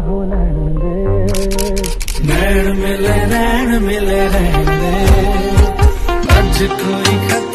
ਹੋ ਲੈਣ ਦੇ ਨੈਣ ਮਿਲੇ ਨੈਣ ਮਿਲੇ ਰਹਿਣ ਦੇ ਅੱਜ ਕੋਈ ਖਤਾ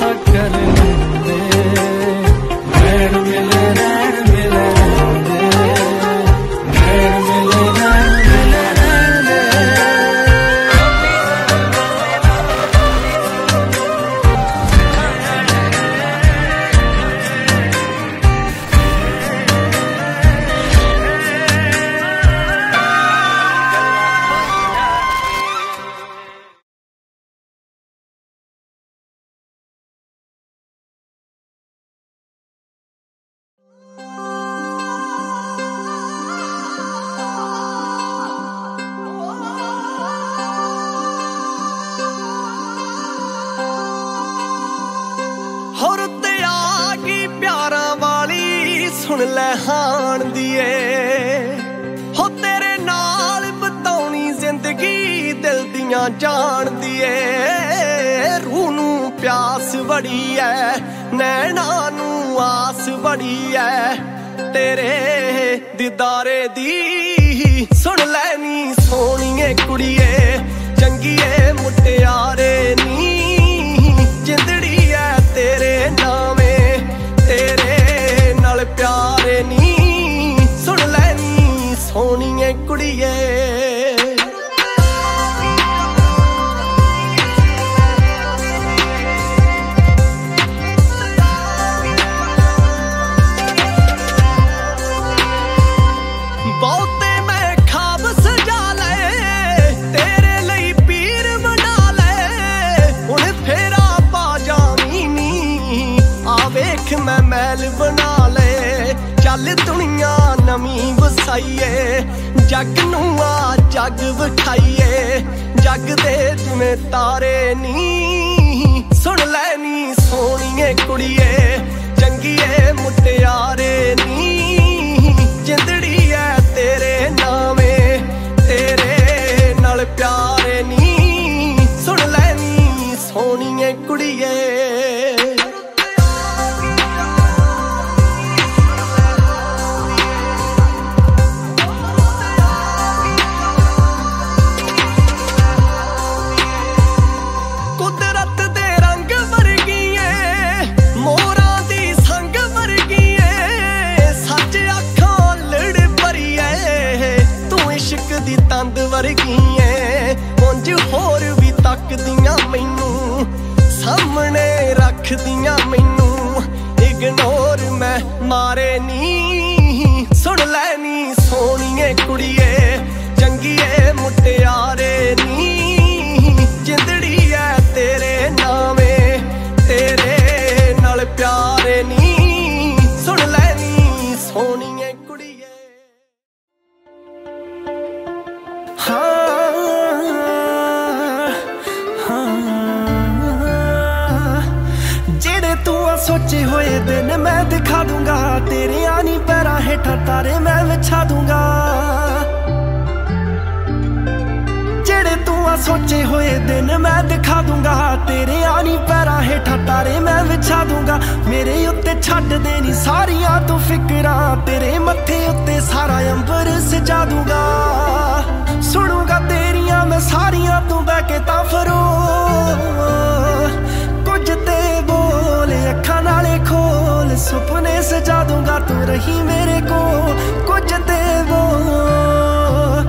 ਸੁਣ ਲੈ ਹਾਣ ਦੀਏ। ਹੋ ਤੇਰੇ ਨਾਲ ਬਤਾਉਣੀ ਜ਼ਿੰਦਗੀ ਦਿਲ ਦੀਆਂ ਜਾਣ ਦੀਏ। ਰੂਹ ਨੂੰ ਪਿਆਸ ਬੜੀ ਐ ਨੈਣਾ ਨੂੰ ਆਸ ਬੜੀ ਐ ਤੇਰੇ ਦਿਦਾਰੇ ਦੀ ਸੁਣ ਲੈ ਨੀ ਸੋਹਣੀਏ ਕੁੜੀਏ, ਚੰਗੀਏ ਮੁਟਿਆਰੇ ਨੀ। ਕੁੜੀਏ ਵੇਖ ਮੈਂ ਮਹਿਲ ਬਣਾ ਲਏ ਚੱਲ ਦੁਨੀਆ ਨਵੀਂ ਵਸਾਈਏ, ਜੱਗ ਨੂੰ ਆ ਜੱਗ ਵਿਖਾਈਏ। ਜੱਗ ਦੇ ਜਿਵੇਂ ਤਾਰੇ ਨੀ, ਸੁਣ ਲੈ ਨੀ ਸੋਹਣੀਏ ਕੁੜੀਏ ਚੰਗੀਏ ਮੁਟਿਆਰੇ ਨੀ। ਰੱਖਦੀਆਂ ਮੈਨੂੰ ਇਗਨੋਰ ਮੈਂ ਮਾਰੇ ਨਹੀਂ ਸੋਚੇ ਹੋਏ ਦਿਨ ਮੈਂ ਦਿਖਾ ਦੂੰਗਾ। ਤੇਰੇ ਆਨੀ ਪੈਰਾਂ ਹੇਠਾਂ ਤਾਰੇ ਮੈਂ ਵਿਛਾ ਦੂੰਗਾ। ਜਿਹੜੇ ਤੂੰ ਆ ਸੋਚੇ ਹੋਏ ਦਿਨ ਮੈਂ ਦਿਖਾ ਦੂੰਗਾ। ਤੇਰੇ ਆਨੀ ਪੈਰਾਂ ਹੇਠਾਂ ਤਾਰੇ ਮੈਂ ਵਿਛਾ ਦੂੰਗਾ। ਮੇਰੇ ਉੱਤੇ ਛੱਡ ਦੇਣੀ ਸਾਰੀਆਂ ਤੂੰ ਫਿਕਰਾਂ। ਤੇਰੇ ਮੱਥੇ ਉੱਤੇ ਸਾਰਾ ਅੰਬਰ ਸਜਾ ਦੂੰਗਾ। ਸੁਣੂਗਾ ਤੇਰੀਆਂ ਮੈਂ ਸਾਰੀਆਂ ਤੂੰ ਬਹਿ ਕੇ ਸਜਾ ਤੂੰ ਰਹੀ ਮੇਰੇ ਕੋਲ ਕੁਝ ਤੇ ਬੋਲ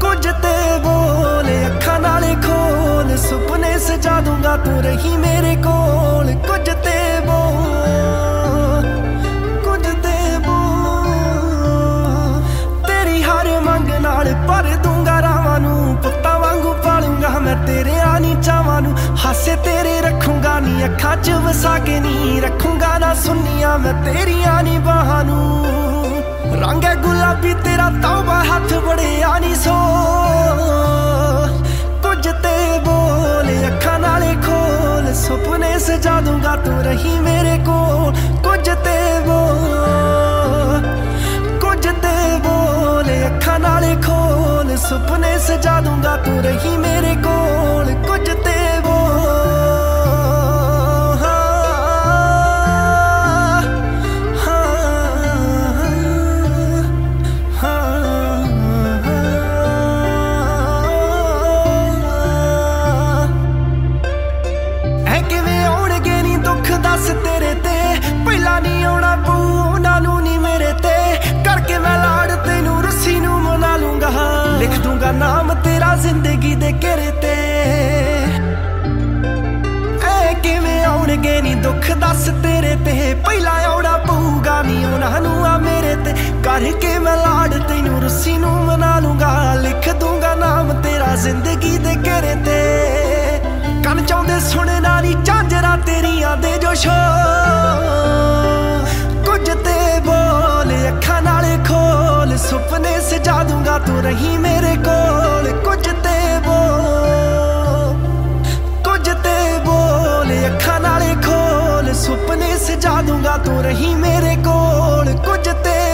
ਕੁਝ ਤੇ ਬੋਲ ਅੱਖਾਂ ਨਾਲੇ ਖੋਲ ਸੁਪਨੇ ਸਜਾ ਦੂੰਗਾ ਤੂੰ ਰਹੀ ਮੇਰੇ ਅੱਖਾਂ 'ਚ ਵਸਾ ਕੇ ਨੀ ਰੱਖੂੰਗਾ ਨਾ ਸੁੰਨੀਆਂ ਮੈਂ ਤੇਰੀਆਂ ਨੀ ਬਾਹਾਂ ਨੂੰ। ਰੰਗ ਹੈ ਗੁਲਾਬੀ, ਤੇਰਾ ਤੌਬਾ ਹੱਥ ਬੜਿਆ ਨੀ ਸੋ। ਕੁਝ ਤੇ ਬੋਲ, ਅੱਖਾਂ ਨਾਲੇ ਖੋਲ, ਸੁਪਨੇ ਸਜਾ ਦੂੰਗਾ ਤੂੰ ਰਹੀ ਮੇਰੇ ਕੋਲ। ਕੁਝ ਤੇ ਬੋਲ, ਕੁਝ ਤੇ ਬੋਲ, ਅੱਖਾਂ ਨਾਲੇ ਖੋਲ, ਸੁਪਨੇ ਸਜਾ ਦੂੰਗਾ ਤੂੰ ਰਹੀ ਮੇਰੇ ਕੋਲ। ਜ਼ਿੰਦਗੀ ਦੇ ਘੇਰੇ ਤੇ। ਐ ਕਿਵੇਂ ਆਉਣਗੇ ਨਹੀਂ ਦੁੱਖ ਦੱਸ ਤੇਰੇ ਤੇ। ਪਹਿਲਾਂ ਆਉਣਾ ਪਊਗਾ ਨਹੀਂ ਉਹਨਾਂ ਨੂੰ ਆ ਮੇਰੇ ਤੇ। ਕਰਕੇ ਮੈਂ ਲਾੜ ਤੈਨੂੰ ਰੁੱਸੀ ਨੂੰ ਮਨਾ ਲੂੰਗਾ। ਲਿਖ ਦੂੰਗਾ ਨਾਮ ਤੇਰਾ ਜ਼ਿੰਦਗੀ ਦੇ ਘਰੇ ਤੇ। ਕੰਨ ਚਾਉਂਦੇ ਸੁਣਨਾ ਨਹੀਂ ਚਾਂਜਰਾ ਤੇਰੀਆਂ ਦੇ ਜੋਸ਼ੋ। ਕੁਝ ਤੇ ਬੋਲ, ਅੱਖਾਂ ਨਾਲ ਖੋਲ, ਸੁਪਨੇ ਸਜਾ ਦੂੰਗਾ ਤੂੰ ਰਹੀ ਮੇਰੇ ਕੋਲ। ਕੁਝ ਤੇ ਬੋਲ, ਕੁਝ ਤੇ ਬੋਲ, ਅੱਖਾਂ ਨਾਲੇ ਖੋਲ, ਸੁਪਨੇ ਸਜਾ ਦੂੰਗਾ, ਤੂੰ ਰਹੀ ਮੇਰੇ ਕੋਲ, ਕੁਝ ਤੇ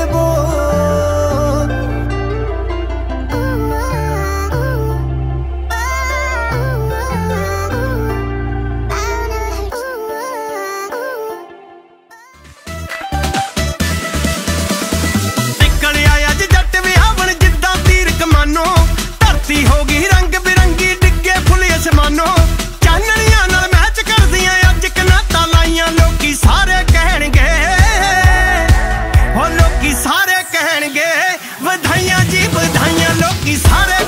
ਸਾਰੇ ਵਧਾਈਆਂ ਜੀ ਵਧਾਈਆਂ ਲੋਕੀ ਸਾਰੇ